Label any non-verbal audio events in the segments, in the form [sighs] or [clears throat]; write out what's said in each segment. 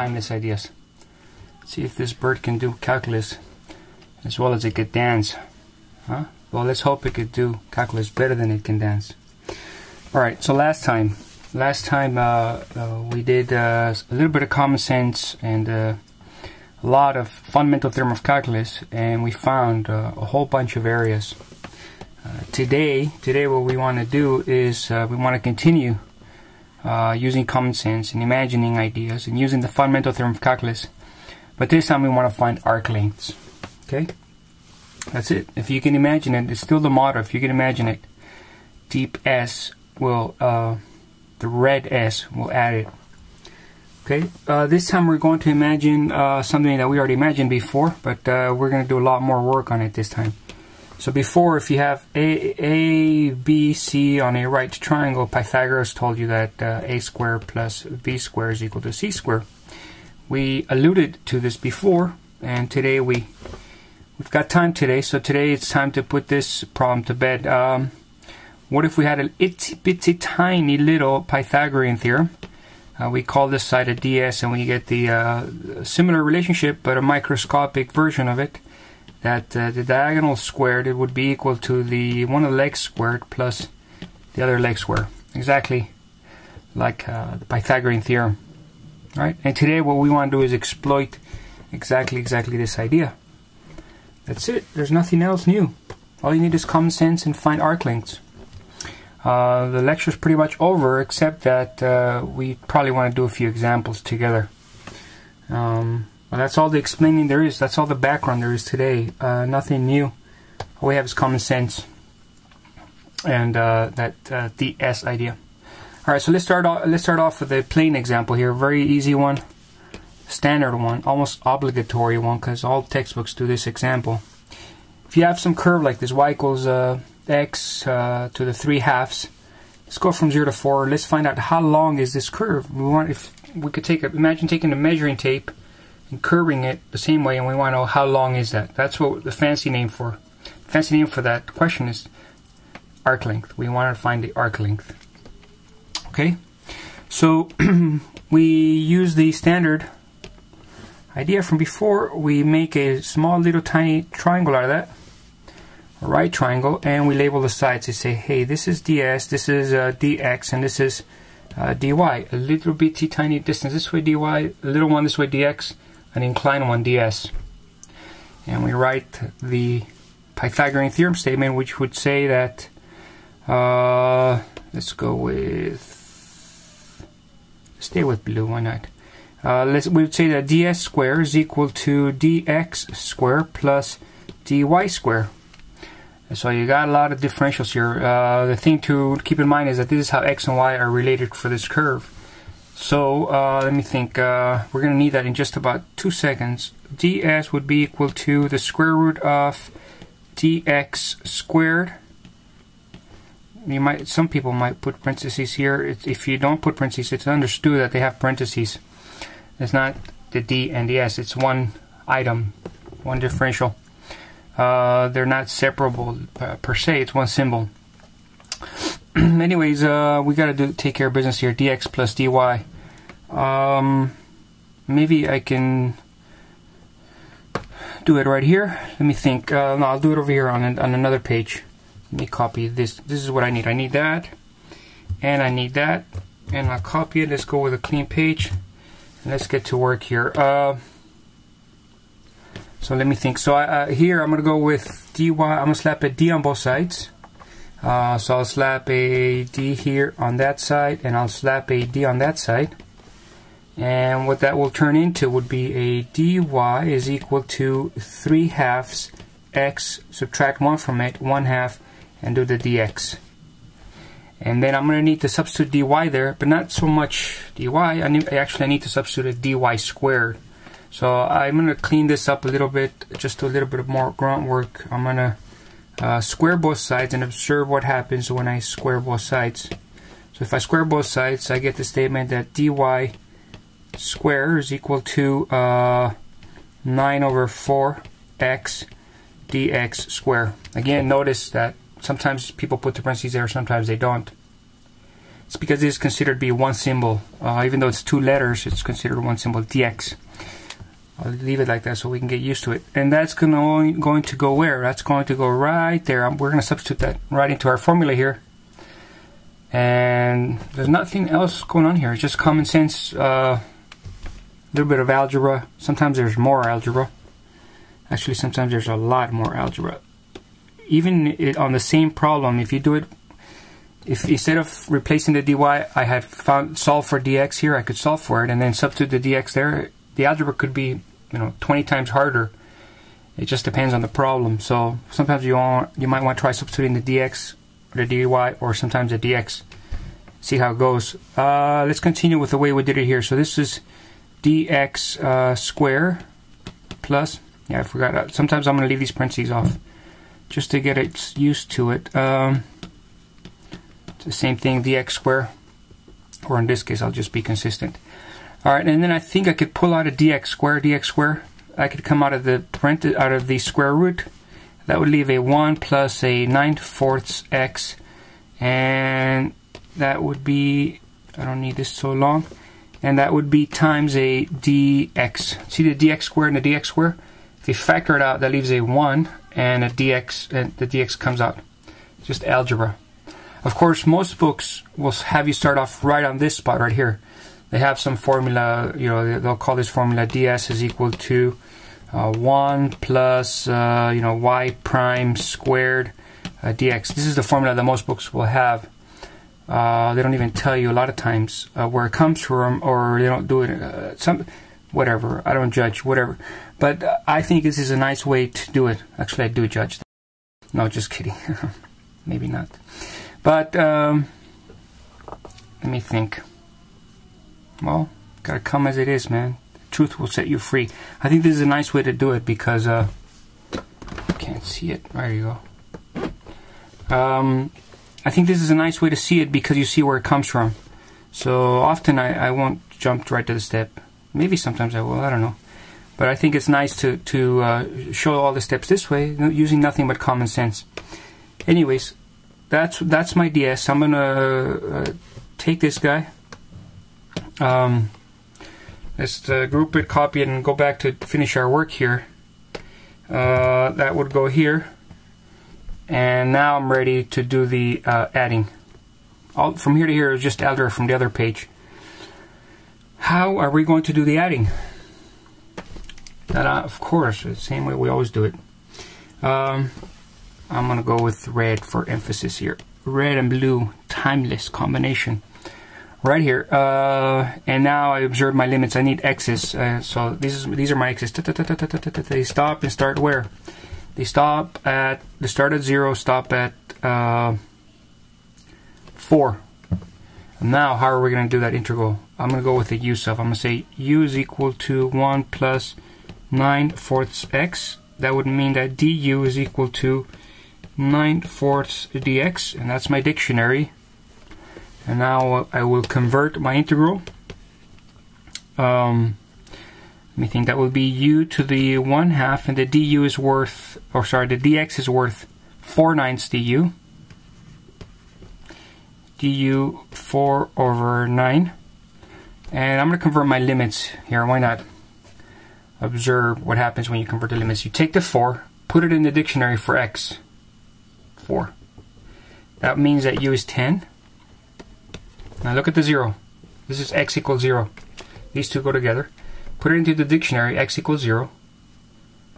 timeless ideas. See if this bird can do calculus as well as it could dance. Huh? Well, let's hope it could do calculus better than it can dance. All right. So last time, last time uh, uh, we did uh, a little bit of common sense and uh, a lot of fundamental theorem of calculus, and we found uh, a whole bunch of areas. Uh, today, today, what we want to do is we want to continue using common sense and imagining ideas and using the fundamental theorem of calculus. But this time we want to find arc lengths. Okay? That's it. If you can imagine it, it's still the model. If you can imagine it, deep S will, uh, the red S will add it. Okay, uh, this time we're going to imagine uh, something that we already imagined before, but uh, we're going to do a lot more work on it this time. So before, if you have a, a, B, C on a right triangle, Pythagoras told you that uh, a squared plus b squared is equal to c squared. We alluded to this before, and today we we've got time today. So today it's time to put this problem to bed. Um, what if we had an itsy bitsy tiny little Pythagorean theorem? Uh, we call this side a ds and we get the uh, similar relationship but a microscopic version of it that uh, the diagonal squared it would be equal to the one of the legs squared plus the other leg squared exactly like uh, the Pythagorean theorem. Right? And today what we want to do is exploit exactly exactly this idea. That's it. There's nothing else new. All you need is common sense and find arc lengths. Uh, the lecture is pretty much over, except that uh, we probably want to do a few examples together. Um, well, that's all the explaining there is. That's all the background there is today. Uh, nothing new. All we have is common sense and uh, that DS uh, idea. All right, so let's start. Off, let's start off with a plain example here. Very easy one, standard one, almost obligatory one, because all textbooks do this example. If you have some curve like this, y equals x uh, to the 3 halves. Let's go from 0 to 4. Let's find out how long is this curve. We want if we could take a, imagine taking a measuring tape curving it the same way and we want to know how long is that. That's what the fancy name for fancy name for that question is arc length. We want to find the arc length. Okay? So [clears throat] we use the standard idea from before. We make a small little tiny triangle out of that right triangle and we label the sides to say hey this is ds this is uh, dx and this is uh, dy a little bitty tiny distance this way dy a little one this way dx an inclined one ds and we write the Pythagorean theorem statement which would say that uh, let's go with stay with blue why not uh, let's we would say that ds square is equal to dx square plus dy square so you got a lot of differentials here. Uh, the thing to keep in mind is that this is how x and y are related for this curve. So uh, let me think. Uh, we're going to need that in just about two seconds. ds would be equal to the square root of dx squared. You might. Some people might put parentheses here. if you don't put parentheses, it's understood that they have parentheses. It's not the d and the s. It's one item, one differential. Uh, they're not separable per se. It's one symbol. [clears throat] Anyways, uh, we gotta do take care of business here. dx plus dy. Um, maybe I can do it right here. Let me think. Uh, no, I'll do it over here on on another page. Let me copy this. This is what I need. I need that, and I need that, and I'll copy it. Let's go with a clean page. Let's get to work here. Uh, so let me think. So uh, here I'm going to go with dy. I'm going to slap a d on both sides. Uh, so I'll slap a d here on that side and I'll slap a d on that side. And what that will turn into would be a dy is equal to 3 halves x, subtract 1 from it, 1 half, and do the dx. And then I'm going to need to substitute dy there, but not so much dy. I, need, I actually need to substitute a dy squared. So I'm going to clean this up a little bit, just do a little bit of more grunt work. I'm going to uh, square both sides and observe what happens when I square both sides. So if I square both sides, I get the statement that dy square is equal to uh, 9 over 4x dx square. Again, notice that sometimes people put the parentheses there, sometimes they don't. It's because it's considered to be one symbol. Uh, even though it's two letters, it's considered one symbol, dx. I'll leave it like that so we can get used to it. And that's gonna, going to go where? That's going to go right there. Um, we're going to substitute that right into our formula here. And there's nothing else going on here. It's just common sense, a little bit of algebra. Sometimes there's more algebra. Actually, sometimes there's a lot more algebra. Even it, on the same problem, if you do it, if instead of replacing the dy, I had found solve for dx here, I could solve for it and then substitute the dx there. The algebra could be you know 20 times harder. It just depends on the problem. So sometimes you want, you might want to try substituting the dx or the dy or sometimes the dx. See how it goes. Uh, let's continue with the way we did it here. So this is dx uh, square plus. Yeah, I forgot. Uh, sometimes I'm going to leave these parentheses off just to get it used to it. Um, it's the same thing, dx square. Or in this case, I'll just be consistent. Alright, and then I think I could pull out a dx square, dx square. I could come out of the parent out of the square root. That would leave a 1 plus a 9 fourths x. And that would be, I don't need this so long. And that would be times a dx. See the dx squared and the dx squared? If you factor it out, that leaves a 1 and a dx, and the dx comes out. Just algebra. Of course, most books will have you start off right on this spot right here they have some formula, you know, they'll call this formula ds is equal to uh, 1 plus, uh, you know, y prime squared uh, dx. This is the formula that most books will have. Uh, they don't even tell you a lot of times uh, where it comes from, or they don't do it. Uh, some, whatever. I don't judge. Whatever. But I think this is a nice way to do it. Actually, I do judge. Them. No, just kidding. [laughs] Maybe not. But um, let me think. Well, gotta come as it is, man. truth will set you free. I think this is a nice way to do it because uh, can't see it. There you go. Um, I think this is a nice way to see it because you see where it comes from. So often I, I won't jump right to the step. Maybe sometimes I will. I don't know. But I think it's nice to to uh, show all the steps this way, using nothing but common sense. Anyways, that's that's my DS. I'm gonna uh, take this guy um, let's uh, group it, copy it, and go back to finish our work here. Uh, that would go here. And now I'm ready to do the uh, adding. All, from here to here is just algebra from the other page. How are we going to do the adding? That, of course, the same way we always do it. Um, I'm going to go with red for emphasis here. Red and blue, timeless combination right here. Uh, and now I observe my limits. I need x's. Uh, so these these are my x's. They stop and start where? They stop at they start at zero. Stop at uh, four. And now, how are we going to do that integral? I'm going to go with the u sub. I'm going to say u is equal to one plus nine fourths x. That would mean that du is equal to 9 fourths dx, and that's my dictionary and now I will convert my integral um, me think that would be u to the 1 half and the du is worth or sorry the dx is worth 4 ninths du du 4 over 9 and I'm going to convert my limits here why not observe what happens when you convert the limits you take the 4 put it in the dictionary for x 4 that means that u is 10 now look at the zero. This is x equals zero. These two go together. Put it into the dictionary, x equals zero.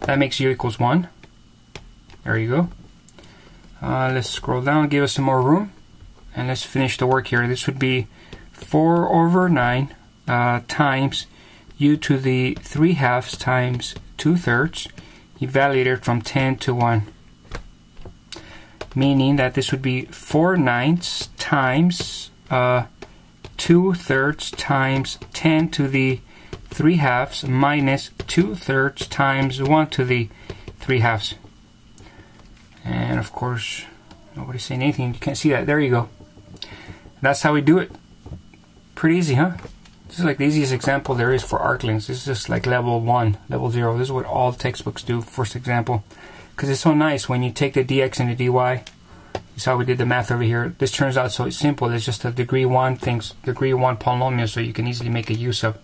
That makes u equals one. There you go. Uh, let's scroll down, give us some more room. And let's finish the work here. This would be 4 over 9 uh, times u to the 3 halves times 2 thirds evaluated from 10 to 1 meaning that this would be 4 ninths times uh, 2 thirds times 10 to the 3 halves minus 2 thirds times 1 to the 3 halves. And of course, nobody's saying anything. You can't see that. There you go. That's how we do it. Pretty easy, huh? This is like the easiest example there is for arc lengths. This is just like level 1, level 0. This is what all textbooks do, first example. Because it's so nice when you take the dx and the dy, you how we did the math over here. This turns out so simple. It's just a degree one things, degree one polynomial, so you can easily make a use of.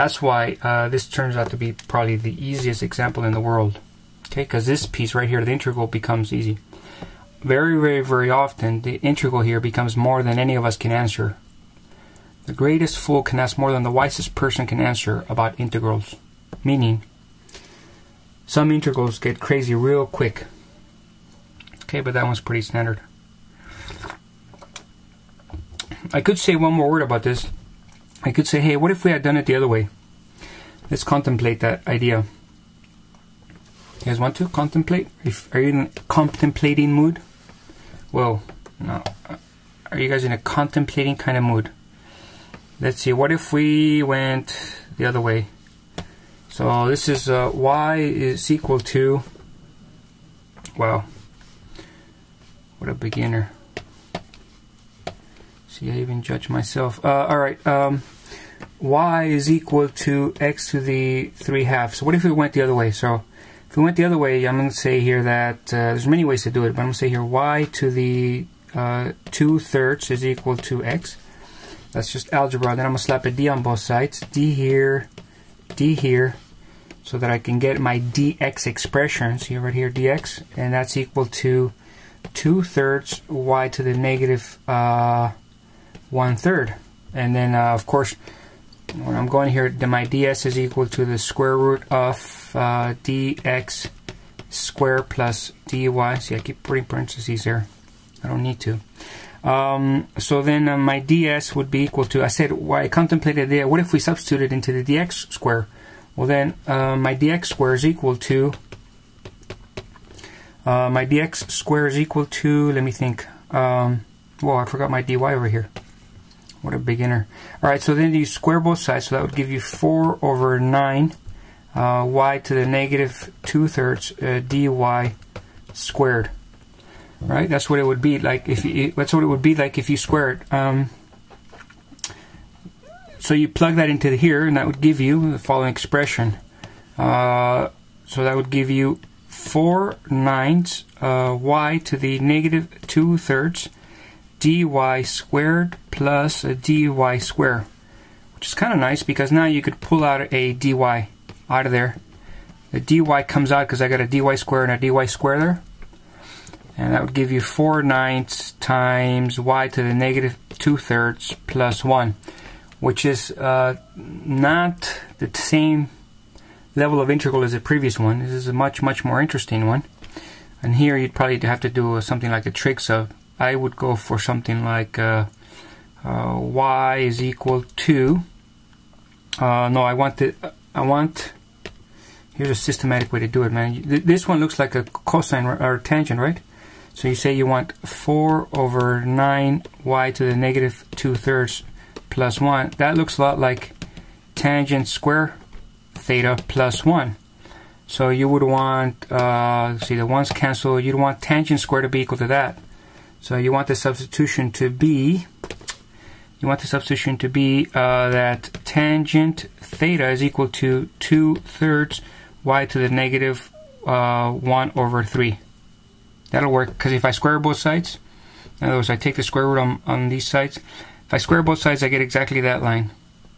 That's why uh, this turns out to be probably the easiest example in the world. Okay, because this piece right here, the integral becomes easy. Very, very, very often, the integral here becomes more than any of us can answer. The greatest fool can ask more than the wisest person can answer about integrals. Meaning, some integrals get crazy real quick. Okay, but that one's pretty standard. I could say one more word about this. I could say, hey, what if we had done it the other way? Let's contemplate that idea. You guys want to contemplate? If, are you in a contemplating mood? Well, no. Are you guys in a contemplating kind of mood? Let's see. What if we went the other way? So this is uh, y is equal to. Well, what a beginner. See, I even judge myself. Uh, all right. Um, y is equal to x to the 3 halves. So what if we went the other way? So if we went the other way, I'm going to say here that uh, there's many ways to do it, but I'm going to say here y to the uh, 2 thirds is equal to x. That's just algebra. Then I'm going to slap a d on both sides. d here, d here, so that I can get my dx expression. See right here, dx, and that's equal to 2 thirds y to the negative uh, 1 third. And then, uh, of course, when I'm going here, then my ds is equal to the square root of uh, dx square plus dy. See, I keep putting parentheses there. I don't need to. Um, so then uh, my ds would be equal to, I said, well, I contemplated there, what if we substituted into the dx square? Well then, uh, my dx square is equal to uh, my dx square is equal to, let me think, um, whoa, I forgot my dy over here. What a beginner. Alright, so then you square both sides, so that would give you 4 over 9 uh, y to the negative 2 thirds uh, dy squared. Right, that's what it would be like if you, that's what it would be like if you square it. Um, so you plug that into here, and that would give you the following expression. Uh, so that would give you 4 ninths uh, y to the negative 2 thirds dy squared plus a dy squared, which is kind of nice because now you could pull out a dy out of there. The dy comes out because I got a dy square and a dy square there. And that would give you 4 ninths times y to the negative 2 thirds plus 1, which is uh, not the same level of integral as the previous one. This is a much, much more interesting one. And here you'd probably have to do something like a trig sub. I would go for something like uh, uh, y is equal to. Uh, no, I want the. I want. Here's a systematic way to do it, man. This one looks like a cosine or tangent, right? So you say you want 4 over 9 y to the negative 2 thirds plus 1. That looks a lot like tangent square theta plus 1. So you would want, uh, see the ones cancel, you'd want tangent square to be equal to that. So you want the substitution to be, you want the substitution to be uh, that tangent theta is equal to 2 thirds y to the negative, uh, 1 over 3. That'll work because if I square both sides, in other words, I take the square root on, on these sides. If I square both sides, I get exactly that line.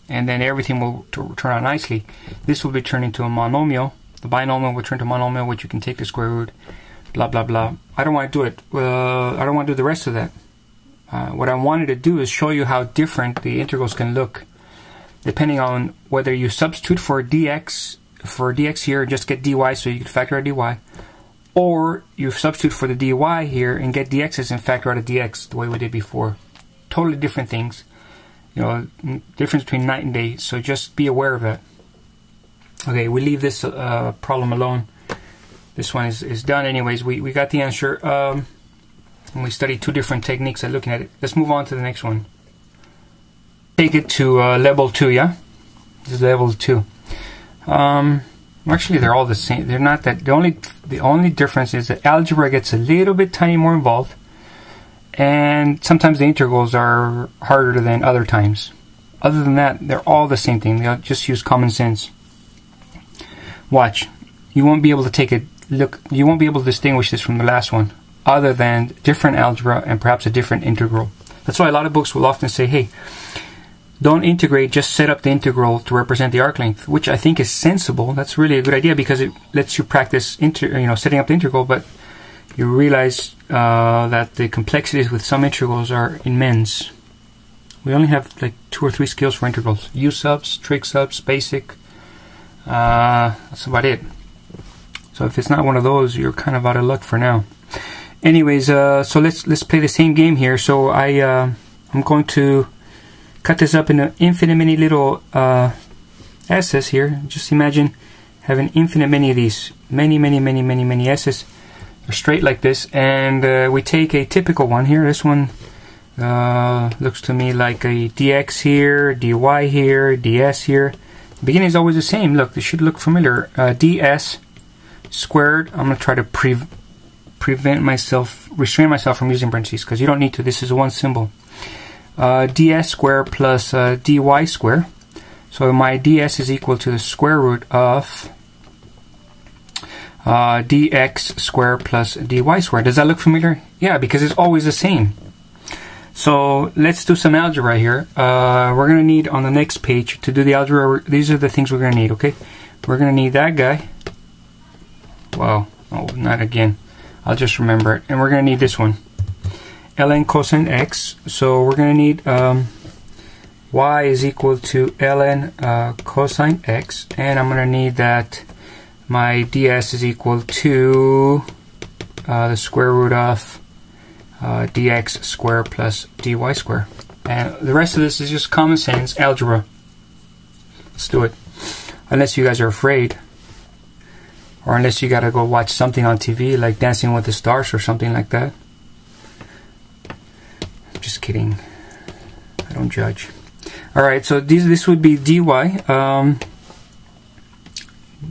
And then everything will turn out nicely. This will be turned into a monomial. The binomial will turn to monomial, which you can take the square root, blah, blah, blah. I don't want to do it. Uh, I don't want to do the rest of that. Uh, what I wanted to do is show you how different the integrals can look depending on whether you substitute for dx for dx here and just get dy so you can factor out dy or you substitute for the dy here and get dx's and factor out a dx the way we did before. Totally different things. You know, difference between night and day. So just be aware of that. Okay, we leave this uh, problem alone. This one is, is done anyways. We, we got the answer. Um, and we studied two different techniques at looking at it. Let's move on to the next one. Take it to uh, level 2, yeah? This is level 2. Um, Actually, they're all the same. They're not that. The only the only difference is that algebra gets a little bit tiny more involved, and sometimes the integrals are harder than other times. Other than that, they're all the same thing. They just use common sense. Watch. You won't be able to take a look. You won't be able to distinguish this from the last one. other than different algebra and perhaps a different integral. That's why a lot of books will often say, hey, don't integrate, just set up the integral to represent the arc length, which I think is sensible. That's really a good idea because it lets you practice inter, you know, setting up the integral, but you realize uh, that the complexities with some integrals are immense. We only have like two or three skills for integrals. U subs, trig subs, basic. Uh, that's about it. So if it's not one of those, you're kind of out of luck for now. Anyways, uh, so let's let's play the same game here. So I uh, I'm going to cut this up into infinite many little uh, S's here. Just imagine having infinite many of these, many many many many many S's. They're straight like this, and uh, we take a typical one here. This one uh, looks to me like a dx here, dy here, ds here. The beginning is always the same. Look, this should look familiar. Uh, ds squared. I'm going to try to pre prevent myself, restrain myself from using parentheses because you don't need to. This is one symbol. Uh, ds squared plus uh, dy squared. So my ds is equal to the square root of uh, dx squared plus dy squared. Does that look familiar? Yeah, because it's always the same. So let's do some algebra here. Uh, we're going to need on the next page to do the algebra. These are the things we're going to need, okay? We're going to need that guy. Wow. Oh, not again. I'll just remember it. And we're going to need this one. ln cosine x. So we're going to need um, y is equal to ln uh, cosine x. And I'm going to need that my ds is equal to uh, the square root of uh, dx squared plus dy squared. And the rest of this is just common sense algebra. Let's do it. Unless you guys are afraid. Or unless you gotta go watch something on TV like Dancing with the Stars or something like that. Just kidding. I don't judge. Alright, so this, this would be dy. Um,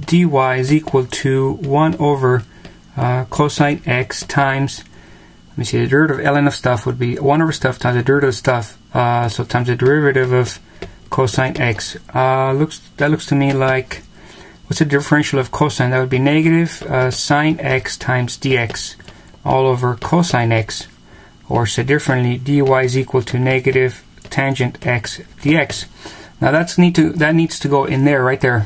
dy is equal to 1 over uh, cosine x times let me see, the derivative of ln of stuff would be 1 over stuff times the derivative of stuff, uh, so times the derivative of cosine x. Uh, looks That looks to me like, what's the differential of cosine? That would be negative uh, sine x times dx all over cosine x. Or said differently, dy is equal to negative tangent x dx. Now that's need to that needs to go in there, right there.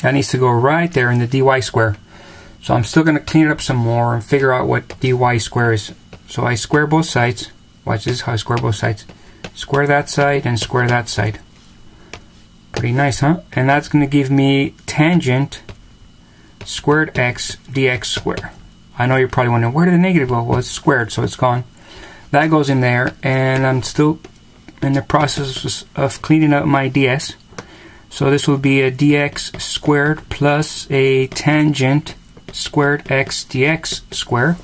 That needs to go right there in the dy square. So I'm still going to clean it up some more and figure out what dy square is. So I square both sides. Watch this how I square both sides. Square that side and square that side. Pretty nice, huh? And that's going to give me tangent squared x dx squared. I know you're probably wondering, where did the negative go? Well, it's squared, so it's gone. That goes in there, and I'm still in the process of cleaning up my ds. So this will be a dx squared plus a tangent squared x dx squared.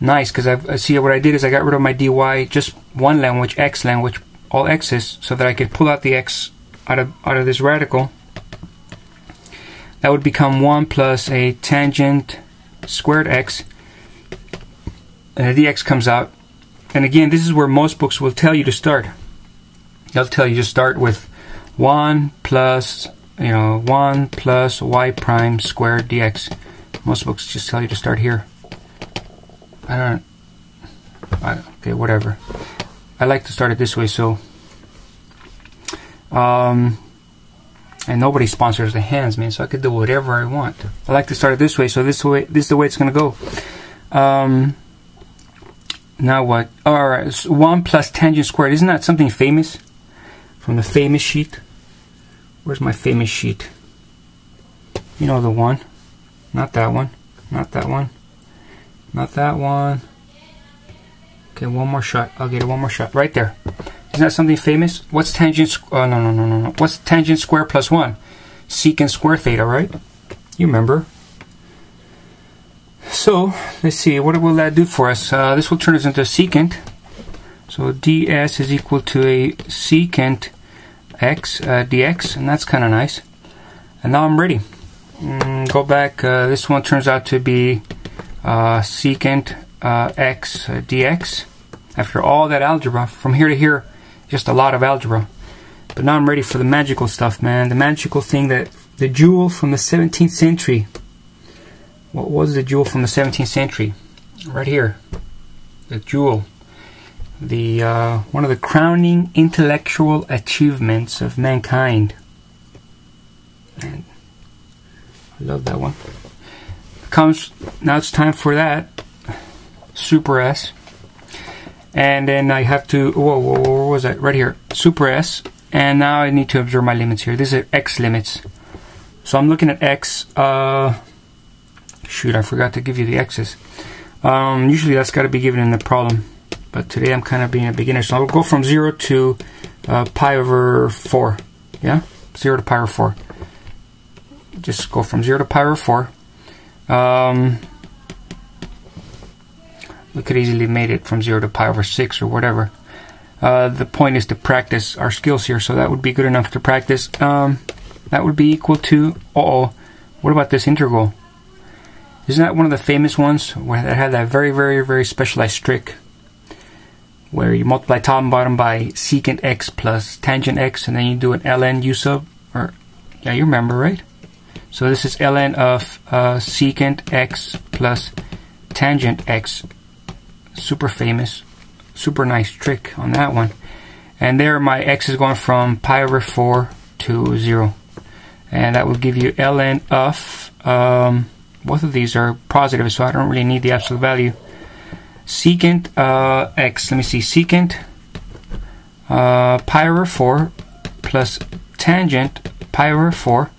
Nice, because I see what I did is I got rid of my dy, just one language, x language, all x's, so that I could pull out the x out of out of this radical. That would become 1 plus a tangent squared x, and the dx comes out. And again, this is where most books will tell you to start. They'll tell you to start with 1 plus you know, 1 plus y prime squared dx. Most books just tell you to start here. I don't, I, okay, whatever. I like to start it this way, so, um, and nobody sponsors MathHands, man, so I could do whatever I want. I like to start it this way, so this way, this is the way it's gonna go. Um, now what? Alright, so 1 plus tangent squared. Isn't that something famous? From the famous sheet? Where's my famous sheet? You know the one. Not that one. Not that one. Not that one. Okay, one more shot. I'll get it one more shot. Right there. Isn't that something famous? What's tangent... Oh, no, no, no, no, no. What's tangent square plus 1? Secant square theta, right? You remember. So, let's see. What will that do for us? Uh, this will turn us into a secant. So ds is equal to a secant x uh, dx and that's kind of nice and now I'm ready mm, go back uh, this one turns out to be uh, secant uh, x uh, dx after all that algebra from here to here just a lot of algebra but now I'm ready for the magical stuff man the magical thing that the jewel from the 17th century what was the jewel from the 17th century? Right here, the jewel, the uh, one of the crowning intellectual achievements of mankind. And I love that one. Comes now. It's time for that Super S, and then I have to. Whoa, whoa, whoa where was that? Right here, Super S, and now I need to observe my limits here. These are X limits. So I'm looking at X. Uh, shoot, I forgot to give you the X's. Um, usually that's got to be given in the problem, but today I'm kind of being a beginner. So I'll go from 0 to uh, pi over 4. Yeah? 0 to pi over 4. Just go from 0 to pi over 4. Um, we could easily made it from 0 to pi over 6 or whatever. Uh, the point is to practice our skills here, so that would be good enough to practice. Um, that would be equal to, uh oh, what about this integral? Isn't that one of the famous ones where that had that very, very, very specialized trick where you multiply top and bottom by secant x plus tangent x and then you do an ln u sub? Or, yeah, you remember, right? So this is ln of uh, secant x plus tangent x. Super famous, super nice trick on that one. And there my x is going from pi over 4 to 0. And that will give you ln of... Um, both of these are positive, so I don't really need the absolute value. Secant uh, x, let me see, secant uh, pi over 4 plus tangent pi over 4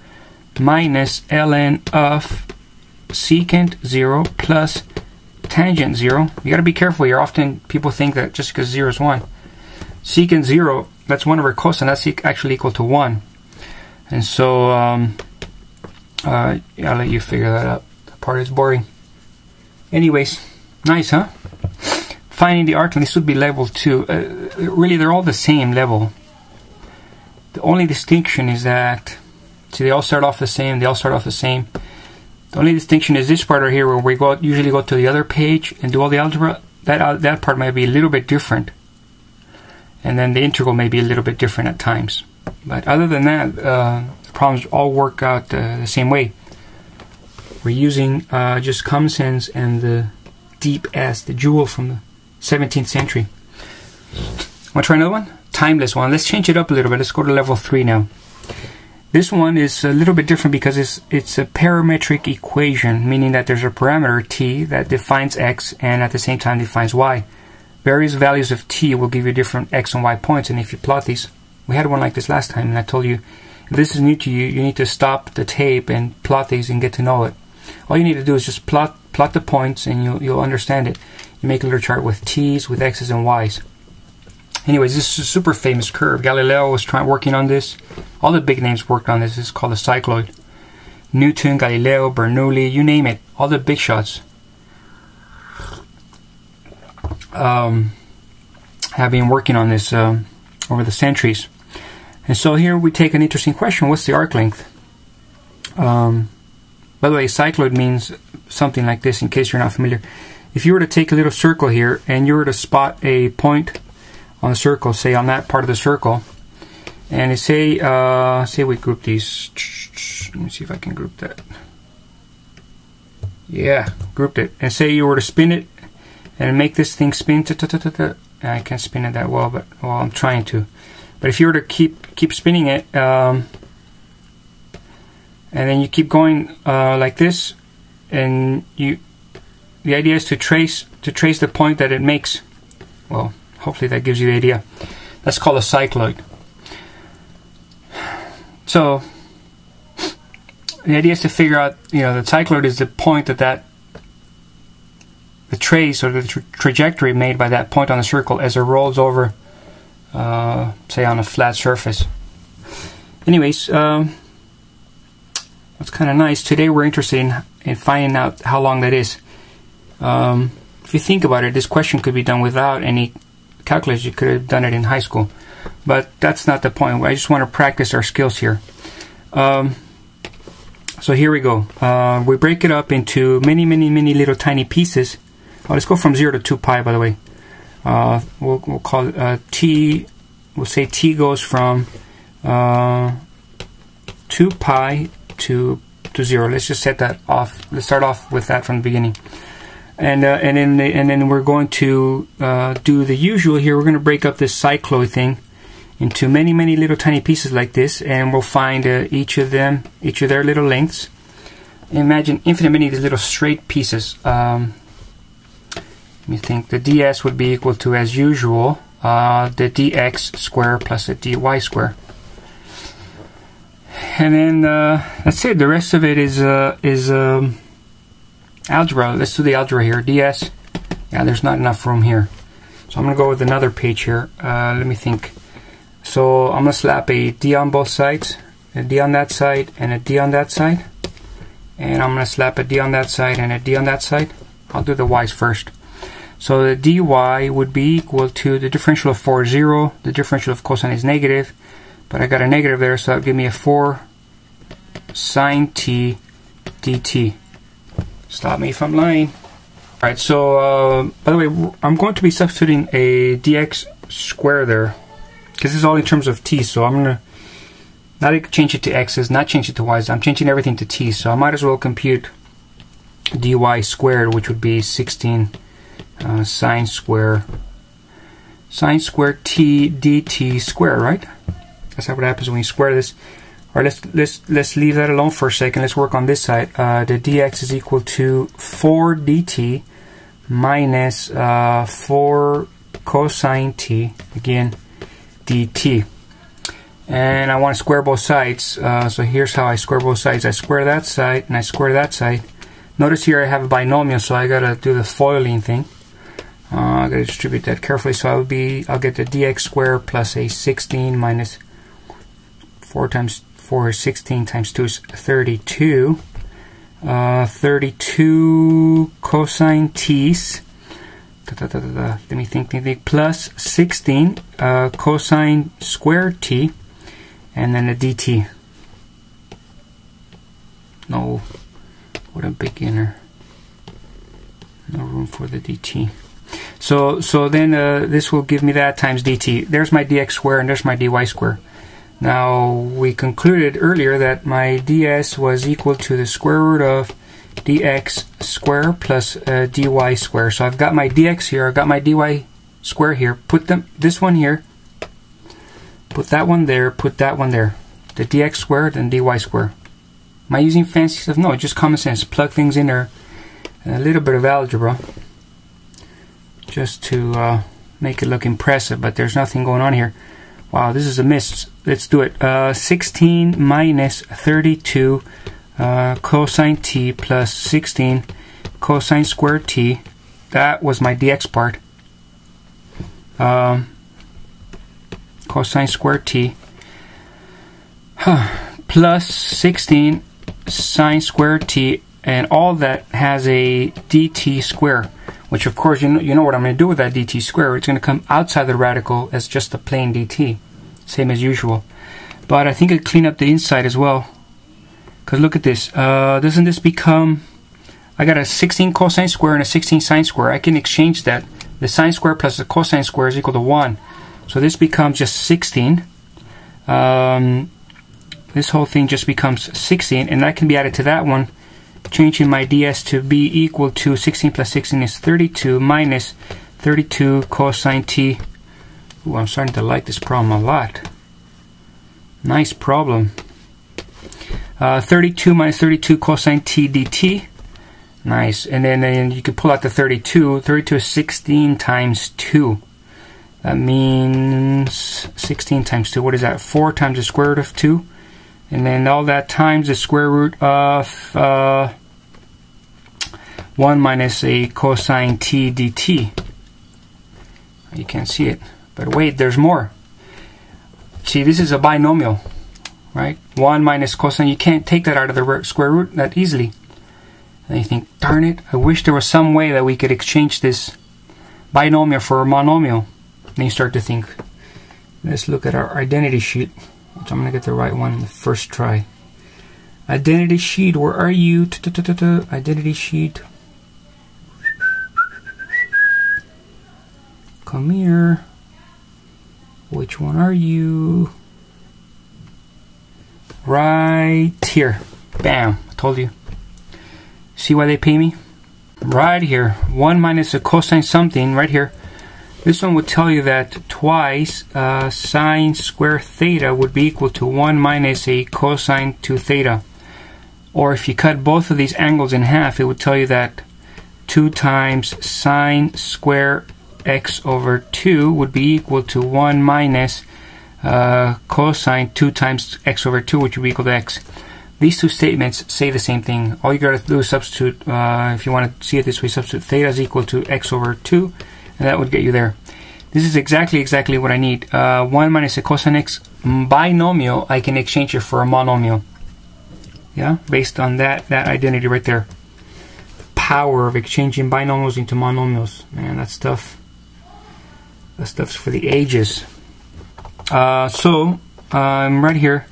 minus ln of secant 0 plus tangent 0. You got to be careful here. Often people think that just because 0 is 1. Secant 0, that's 1 over cosine, that's actually equal to 1. And so um, uh, I'll let you figure that out part is boring. Anyways, nice, huh? Finding the arc this would be level 2. Uh, really, they're all the same level. The only distinction is that, see, they all start off the same, they all start off the same. The only distinction is this part right here where we go usually go to the other page and do all the algebra. That, uh, that part might be a little bit different. And then the integral may be a little bit different at times. But other than that, uh, the problems all work out uh, the same way. We're using uh, just common sense and the deep S, the jewel from the 17th century. Want to try another one? Timeless one. Let's change it up a little bit. Let's go to level 3 now. This one is a little bit different because it's, it's a parametric equation, meaning that there's a parameter t that defines x and at the same time defines y. Various values of t will give you different x and y points, and if you plot these, we had one like this last time, and I told you if this is new to you, you need to stop the tape and plot these and get to know it. All you need to do is just plot plot the points and you'll, you'll understand it. You make a little chart with t's, with x's and y's. Anyways, this is a super famous curve. Galileo was trying working on this. All the big names worked on this. It's called a cycloid. Newton, Galileo, Bernoulli, you name it. All the big shots um, have been working on this uh, over the centuries. And so here we take an interesting question. What's the arc length? Um, by the way, cycloid means something like this in case you're not familiar. If you were to take a little circle here and you were to spot a point on the circle, say on that part of the circle, and say uh, say we group these. Let me see if I can group that. Yeah, grouped it. And say you were to spin it and make this thing spin. I can't spin it that well, but well, I'm trying to. But if you were to keep keep spinning it, um, and then you keep going uh, like this and you the idea is to trace to trace the point that it makes well hopefully that gives you the idea that's called a cycloid so the idea is to figure out you know the cycloid is the point that that the trace or the tra trajectory made by that point on the circle as it rolls over uh, say on a flat surface anyways um, that's kind of nice. Today we're interested in, in finding out how long that is. Um, if you think about it, this question could be done without any calculus. You could have done it in high school. But that's not the point. I just want to practice our skills here. Um, so here we go. Uh, we break it up into many, many, many little tiny pieces. Oh, let's go from 0 to 2 pi, by the way. Uh, we'll, we'll, call it uh, t. We'll say t goes from uh, 2 pi to to zero. Let's just set that off. Let's start off with that from the beginning. And uh, and then the, and then we're going to uh, do the usual here. We're going to break up this cycloid thing into many many little tiny pieces like this, and we'll find uh, each of them, each of their little lengths. Imagine infinite many of these little straight pieces. Um, let me think. The ds would be equal to, as usual, uh, the dx square plus the dy square and then uh, that's it. The rest of it is uh, is um, algebra. Let's do the algebra here. ds. Yeah, there's not enough room here, so I'm gonna go with another page here. Uh, let me think. So I'm gonna slap a d on both sides, a d on that side, and a d on that side, and I'm gonna slap a d on that side and a d on that side. I'll do the y's first. So the dy would be equal to the differential of 4 0. The differential of cosine is negative but I got a negative there, so that'll give me a 4 sine t dt. Stop me if I'm lying. Alright, so uh, by the way, I'm going to be substituting a dx square there, because this is all in terms of t, so I'm going to not change it to x's, not change it to y's, I'm changing everything to t, so I might as well compute dy squared, which would be 16 uh, sine square sine square t dt square, right? That's how what happens when you square this. Right, let's let's let's leave that alone for a second. Let's work on this side. Uh, the dx is equal to 4 dt minus uh, 4 cosine t again dt. And I want to square both sides. Uh, so here's how I square both sides. I square that side and I square that side. Notice here I have a binomial, so I gotta do the FOILing thing. Uh, I gotta distribute that carefully. So I'll be I'll get the dx squared plus a 16 minus 4 times 4 is 16 times 2 is 32. Uh, 32 cosine t's. Da, da, da, Let me think, think, think. Plus 16 uh, cosine squared t. And then a dt. No. What a beginner. No room for the dt. So so then uh, this will give me that times dt. There's my dx square and there's my dy square. Now, we concluded earlier that my ds was equal to the square root of dx square plus uh, dy square. So I've got my dx here, I've got my dy square here. Put them this one here, put that one there, put that one there. The dx squared and dy square. Am I using fancy stuff? No, just common sense. Plug things in there. a little bit of algebra just to uh, make it look impressive, but there's nothing going on here. Wow, this is a miss. Let's do it. Uh, 16 minus 32 uh, cosine t plus 16 cosine squared t. That was my dx part. Um, cosine squared t huh. [sighs] plus 16 sine squared t and all that has a dt square which of course you know, you know what I'm going to do with that dt square. It's going to come outside the radical as just a plain dt, same as usual. But I think I clean up the inside as well. Because look at this. Uh, doesn't this become... I got a 16 cosine square and a 16 sine square. I can exchange that. The sine square plus the cosine square is equal to 1. So this becomes just 16. Um, this whole thing just becomes 16. And that can be added to that one changing my ds to be equal to 16 plus 16 is 32 minus 32 cosine t. Ooh, I'm starting to like this problem a lot. Nice problem. Uh, 32 minus 32 cosine t dt. Nice. And then, you can pull out the 32. 32 is 16 times 2. That means 16 times 2. What is that? 4 times the square root of 2 and then all that times the square root of uh, 1 minus a cosine t dt. You can't see it, but wait, there's more. See, this is a binomial, right? 1 minus cosine, you can't take that out of the square root that easily. And you think, darn it, I wish there was some way that we could exchange this binomial for a monomial. Then you start to think, let's look at our identity sheet which I'm going to get the right one in the first try. Identity sheet, where are you? Identity sheet. Come here. Which one are you? Right here. Bam. I told you. See why they pay me? Right here, 1 minus a cosine something, right here. This one would tell you that twice uh, sine square theta would be equal to 1 minus a cosine 2 theta. Or if you cut both of these angles in half, it would tell you that 2 times sine square x over 2 would be equal to 1 minus uh, cosine 2 times x over 2, which would be equal to x. These two statements say the same thing. All you gotta do is substitute, uh, if you want to see it this way, substitute theta is equal to x over 2, and that would get you there. This is exactly, exactly what I need. Uh, 1 minus a cosine x binomial, I can exchange it for a monomial. Yeah, based on that, that identity right there. Power of exchanging binomials into monomials. Man, that stuff, that stuff's for the ages. Uh, so, I'm right here.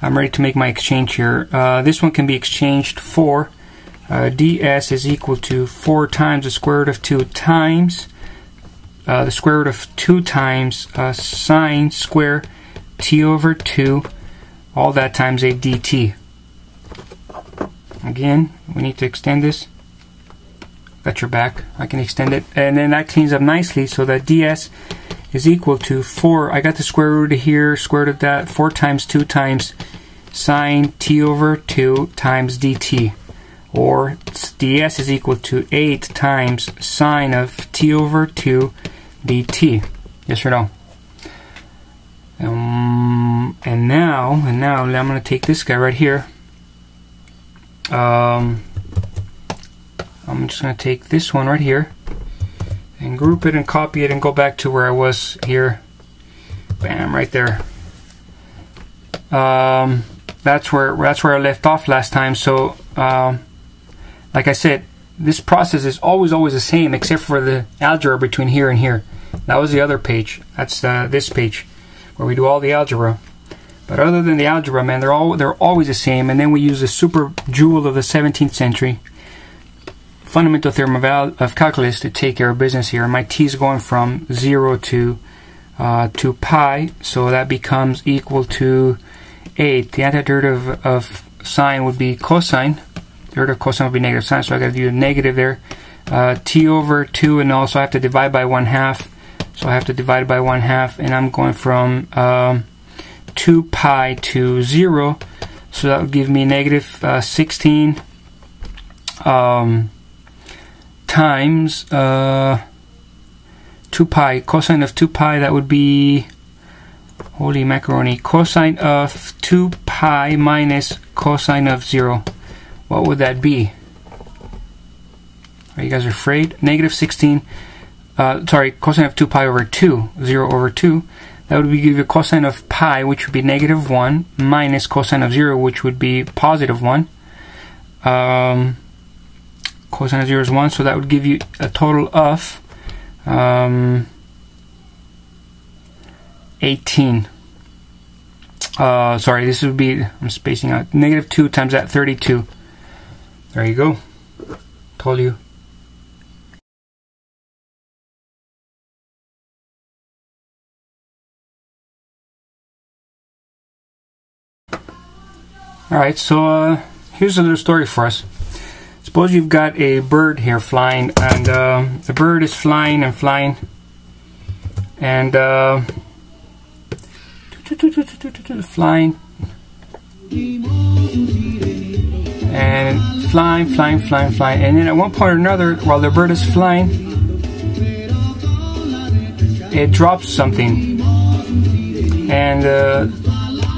I'm ready to make my exchange here. Uh, this one can be exchanged for uh, ds is equal to 4 times the square root of 2 times uh, the square root of 2 times uh, sine square t over 2, all that times a dt. Again, we need to extend this. Got your back. I can extend it. And then that cleans up nicely so that ds is equal to 4. I got the square root of here, square root of that, 4 times 2 times sine t over 2 times dt. Or ds is equal to 8 times sine of t over 2 dt. Yes or no? Um, and now, and now I'm going to take this guy right here. Um, I'm just going to take this one right here and group it and copy it and go back to where I was here. Bam, right there. Um, that's where that's where I left off last time. So, um, like I said, this process is always always the same except for the algebra between here and here. That was the other page. That's uh, this page where we do all the algebra. But other than the algebra, man, they're all they're always the same. And then we use the super jewel of the 17th century fundamental theorem of, of, calculus to take care of business here. My t is going from 0 to uh, to pi, so that becomes equal to 8. The antiderivative of sine would be cosine. Derivative of cosine would be negative sine, so I got to do a negative there. Uh, t over 2, and also I have to divide by 1 half. So I have to divide by 1 half, and I'm going from um, 2 pi to 0. So that would give me negative, uh, 16. Um, times uh, 2 pi. Cosine of 2 pi, that would be, holy macaroni, cosine of 2 pi minus cosine of 0. What would that be? Are you guys afraid? Negative 16, uh, sorry, cosine of 2 pi over 2, 0 over 2. That would give you cosine of pi, which would be negative 1, minus cosine of 0, which would be positive 1. Um, cosine of 0 is 1, so that would give you a total of um, 18. Uh, sorry, this would be, I'm spacing out, negative 2 times that, 32. There you go. Told you. Alright, so uh, here's a little story for us. Suppose you've got a bird here flying, and uh, the bird is flying and flying, and uh, flying, and flying, flying, flying, flying, and then at one point or another, while the bird is flying, it drops something, and uh,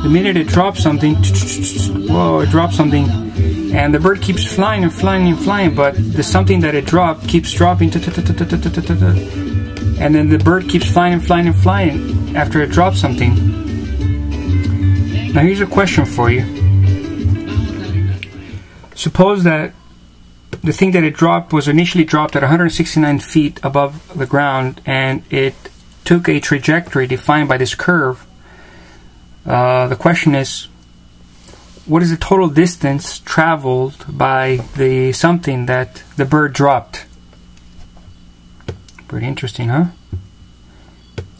the minute it drops something, whoa, it drops something and the bird keeps flying and flying and flying, but the something that it dropped keeps dropping, and then the bird keeps flying and flying and flying after it drops something. Now here's a question for you. Suppose that the thing that it dropped was initially dropped at 169 feet above the ground, and it took a trajectory defined by this curve. Uh, the question is, what is the total distance traveled by the something that the bird dropped? Pretty interesting, huh?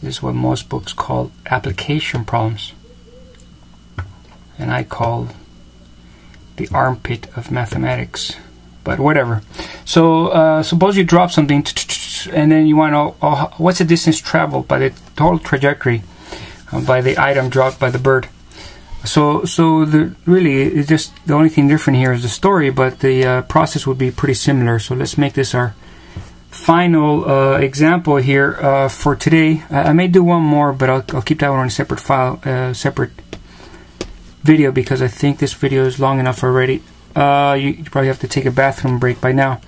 This is what most books call application problems. And I call the armpit of mathematics. But whatever. So uh, suppose you drop something, and then you want to know oh, what's the distance traveled by the total trajectory uh, by the item dropped by the bird. So, so the really, just the only thing different here is the story, but the uh, process would be pretty similar. So let's make this our final uh, example here uh, for today. I, I, may do one more, but I'll, I'll keep that one on a separate file, uh, separate video because I think this video is long enough already. Uh, you, you, probably have to take a bathroom break by now.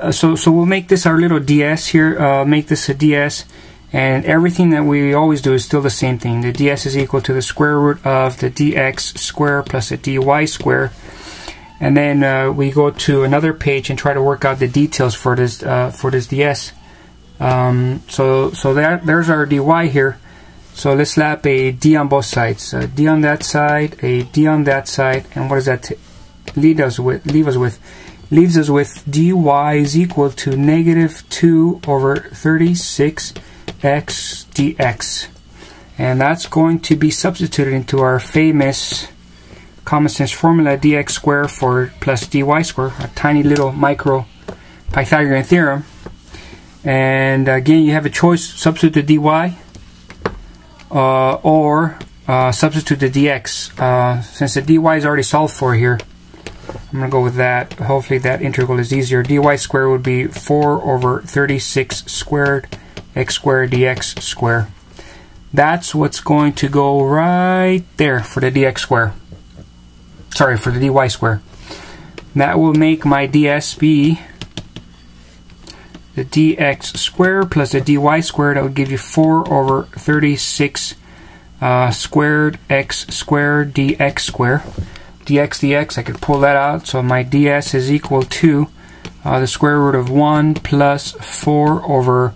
Uh, so, so we'll make this our little DS here. make this a DS and everything that we always do is still the same thing. The ds is equal to the square root of the dx square plus the dy square. And then uh, we go to another page and try to work out the details for this uh, for this ds. Um, so so there, there's our dy here. So let's slap a d on both sides. A d on that side, a d on that side, and what does that leave us with? Leave us with leaves us with dy is equal to negative 2 over 36 x dx. And that's going to be substituted into our famous common sense formula dx squared for plus dy squared, a tiny little micro Pythagorean theorem. And again, you have a choice, substitute the dy uh, or uh, substitute the dx. Uh, since the dy is already solved for here, I'm going to go with that. Hopefully that integral is easier. dy squared would be 4 over 36 squared x squared dx squared. That's what's going to go right there for the dx square. Sorry, for the dy square. That will make my ds be the dx squared plus the dy squared. That would give you 4 over 36 uh, squared x squared dx squared. dx dx, I could pull that out. So my ds is equal to uh, the square root of 1 plus 4 over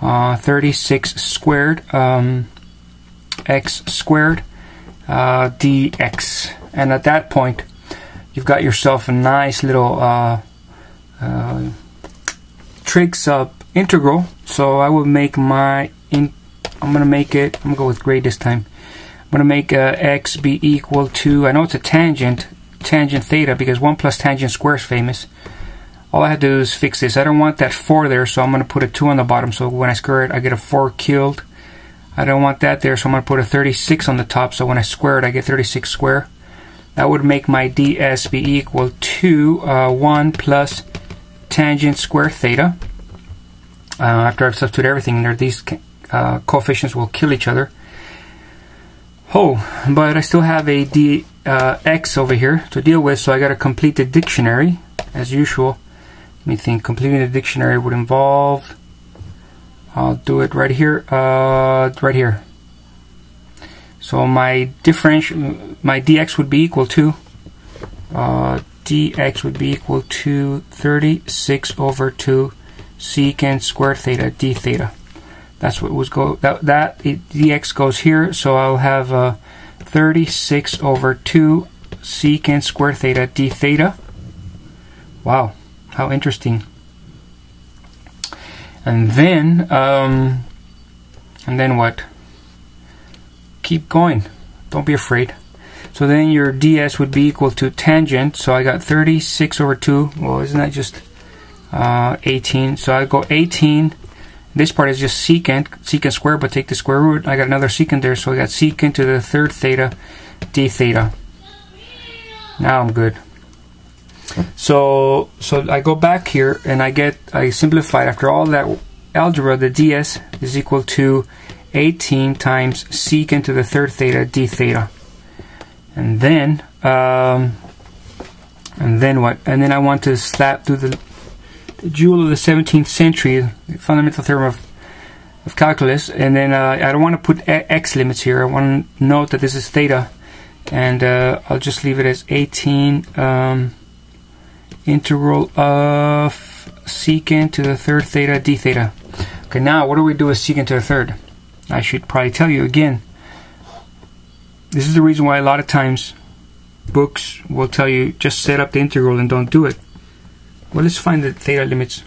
uh, 36 squared um, x squared uh, dx. And at that point, you've got yourself a nice little uh, uh, trig sub integral. So I will make my, in, I'm to make it, I'm to go with grade this time. I'm to make uh, x be equal to, I know it's a tangent, tangent theta because 1 plus tangent square is famous all I have to do is fix this. I don't want that 4 there, so I'm going to put a 2 on the bottom. So when I square it, I get a 4 killed. I don't want that there, so I'm going to put a 36 on the top. So when I square it, I get 36 square. That would make my ds be equal to uh, 1 plus tangent square theta. Uh, after I've substituted everything in there, these uh, coefficients will kill each other. Oh, but I still have a dx uh, over here to deal with, so I got to complete the dictionary as usual. Let me think. Completing the dictionary would involve. I'll do it right here. Uh, right here. So my differential, my dx would be equal to. Uh, dx would be equal to 36 over 2 secant squared theta d theta. That's what was go that that it, dx goes here, so I'll have uh, 36 over 2 secant squared theta d theta. Wow. How interesting. And then, um, and then what? Keep going. Don't be afraid. So then your ds would be equal to tangent. So I got 36 over 2. Well, isn't that just uh, 18? So I go 18. This part is just secant, secant square, but take the square root. I got another secant there, so I got secant to the third theta d theta. Now I'm good. So so I go back here and I get I simplified after all that algebra the ds is equal to 18 times secant to the third theta d theta. And then um, and then what? And then I want to slap through the, the jewel of the 17th century, the fundamental theorem of of calculus, and then uh, I don't want to put x limits here. I want to note that this is theta, and uh, I'll just leave it as 18. Um, integral of secant to the third theta d theta. Okay, now what do we do with secant to the third? I should probably tell you again. This is the reason why a lot of times books will tell you just set up the integral and don't do it. Well, let's find the theta limits.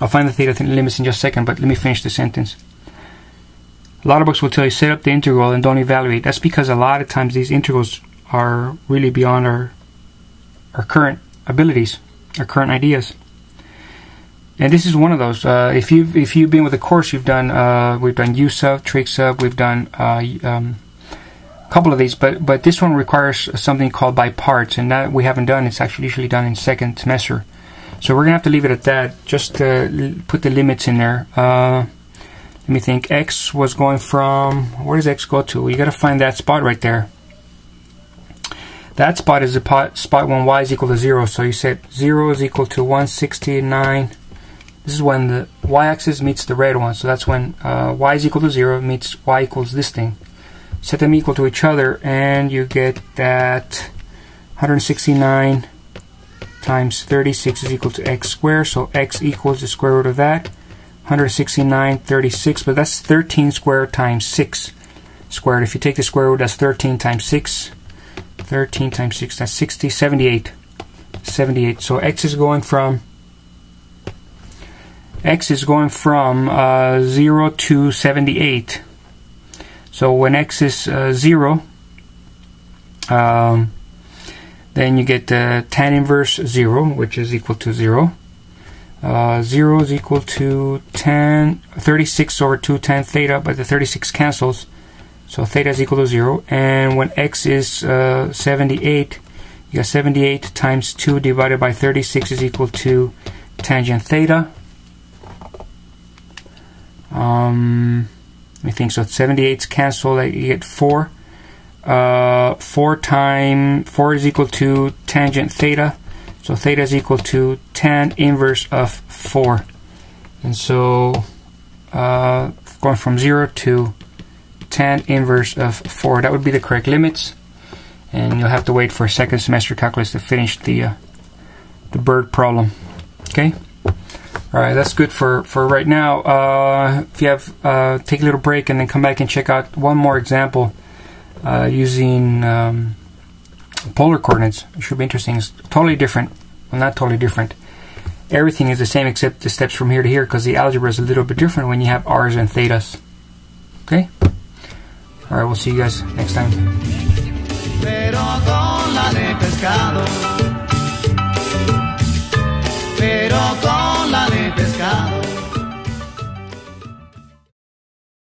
I'll find the theta limits in just a second, but let me finish the sentence. A lot of books will tell you set up the integral and don't evaluate. That's because a lot of times these integrals are really beyond our our current abilities, our current ideas. And this is one of those. Uh, if you've if you've been with the course, you've done uh, we've done U sub, trig sub, we've done uh, um, a couple of these, but but this one requires something called by parts, and that we haven't done. It's actually usually done in second semester. So we're gonna have to leave it at that. Just put the limits in there. Uh, let me think. X was going from where does X go to? You got to find that spot right there. That spot is the pot, spot when y is equal to 0. So you set 0 is equal to 169. This is when the y-axis meets the red one. So that's when uh, y is equal to 0 meets y equals this thing. Set them equal to each other and you get that 169 times 36 is equal to x squared. So x equals the square root of that. 169, 36, but that's 13 squared times 6 squared. If you take the square root, that's 13 times 6. 13 times 6, that's 60, 78. 78. So x is going from x is going from uh, 0 to 78. So when x is uh, 0, um, then you get uh, tan inverse 0, which is equal to 0. Uh, 0 is equal to 10, 36 over 2 tan theta, but the 36 cancels. So theta is equal to 0. And when x is uh, 78, you got 78 times 2 divided by 36 is equal to tangent theta. Um, let me think. So 78's cancel. You get 4. Uh, 4 times 4 is equal to tangent theta. So theta is equal to tan inverse of 4. And so uh, going from 0 to tan inverse of 4. That would be the correct limits. And you'll have to wait for second semester calculus to finish the uh, the bird problem. Okay? Alright, that's good for, for right now. Uh, if you have, uh, take a little break and then come back and check out one more example uh, using um, polar coordinates. It should be interesting. It's totally different. Well, not totally different. Everything is the same except the steps from here to here because the algebra is a little bit different when you have r's and thetas. Okay? All right, we'll see you guys next time.